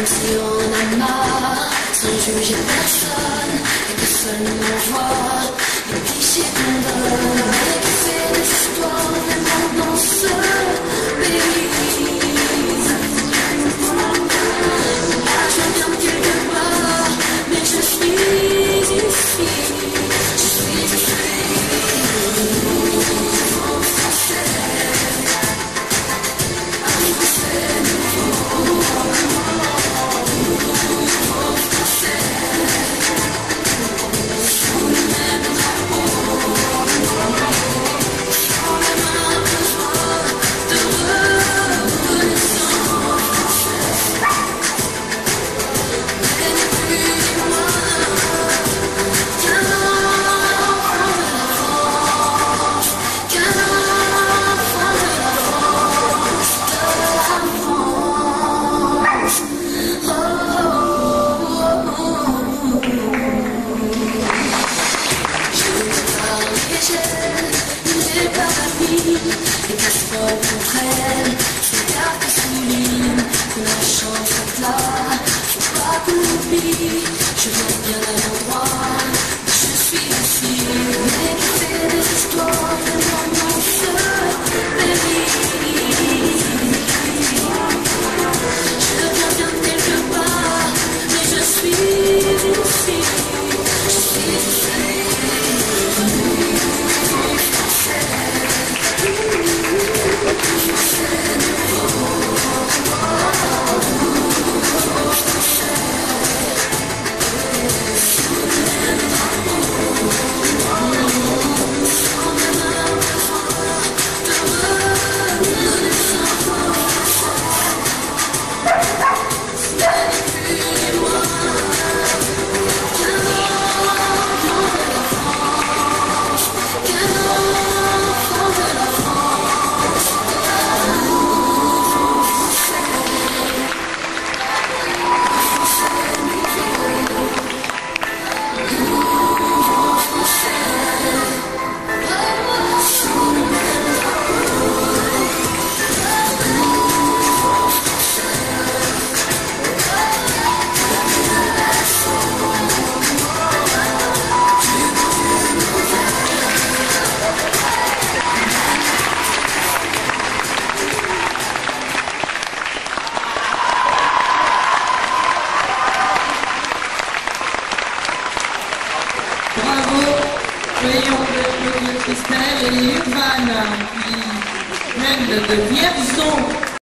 Comme si on a marre, sans juger personne, et personne ne me voit. Les casseroles comprennent, je garde que souligne que la chance est là, faut pas qu'on oublie, je viens bien à Voyons le de Christelle et Ivan, qui mène de vierges ombres.